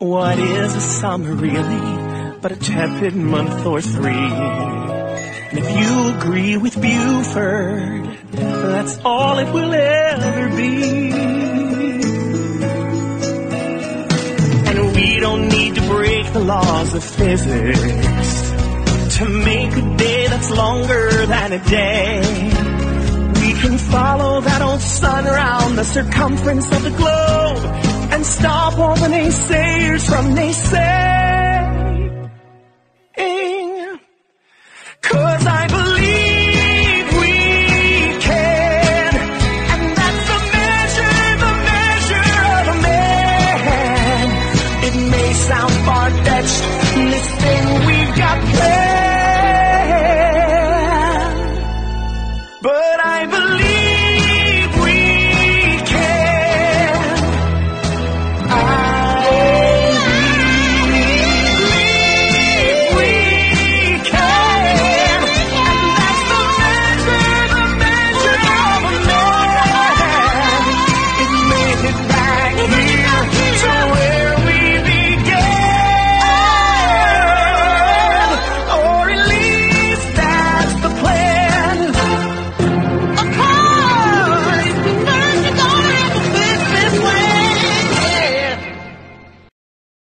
What is a summer really but a tepid month or three? And if you agree with Buford, that's all it will ever be. And we don't need to break the laws of physics to make a day that's longer than a day. We can follow that old sun around the circumference of the globe all the naysayers from naysaying. Cause I believe we can. And that's the measure, the measure of a man. It may sound far-fetched, this thing we